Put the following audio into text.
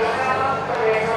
Gracias.